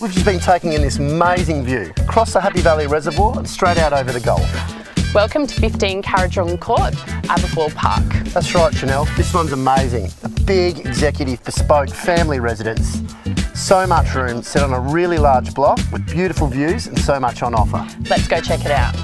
we've just been taking in this amazing view across the Happy Valley Reservoir and straight out over the Gulf. Welcome to 15 Kurrajong Court, Aberfoyle Park. That's right, Chanelle. This one's amazing. A big executive bespoke family residence. So much room, set on a really large block with beautiful views and so much on offer. Let's go check it out.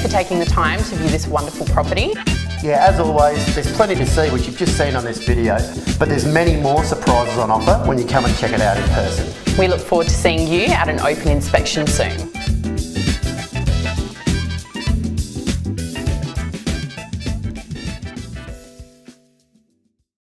For taking the time to view this wonderful property. Yeah, as always, there's plenty to see, which you've just seen on this video, but there's many more surprises on offer when you come and check it out in person. We look forward to seeing you at an open inspection soon.